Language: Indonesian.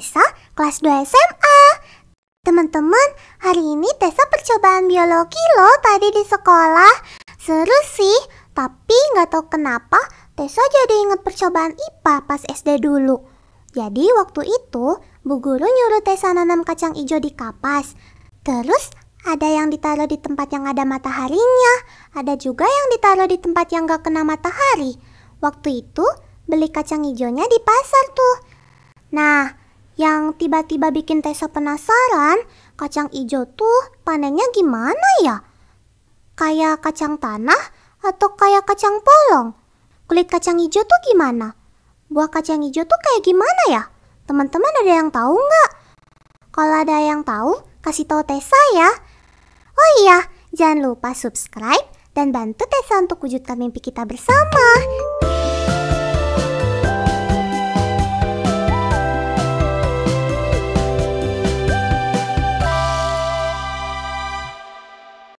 2 SMA. Teman-teman, hari ini Tessa percobaan biologi loh tadi di sekolah. Seru sih, tapi nggak tahu kenapa Tessa jadi inget percobaan IPA pas SD dulu. Jadi waktu itu, Bu Guru nyuruh Tessa nanam kacang hijau di kapas. Terus ada yang ditaruh di tempat yang ada mataharinya, ada juga yang ditaruh di tempat yang gak kena matahari. Waktu itu beli kacang hijaunya di pasar tuh. Nah, yang tiba-tiba bikin Tessa penasaran, kacang hijau tuh panennya gimana ya? Kayak kacang tanah atau kayak kacang polong? Kulit kacang hijau tuh gimana? Buah kacang hijau tuh kayak gimana ya? Teman-teman ada yang tahu nggak? Kalau ada yang tahu, kasih tahu Tessa ya. Oh iya, jangan lupa subscribe dan bantu Tessa untuk wujudkan mimpi kita bersama.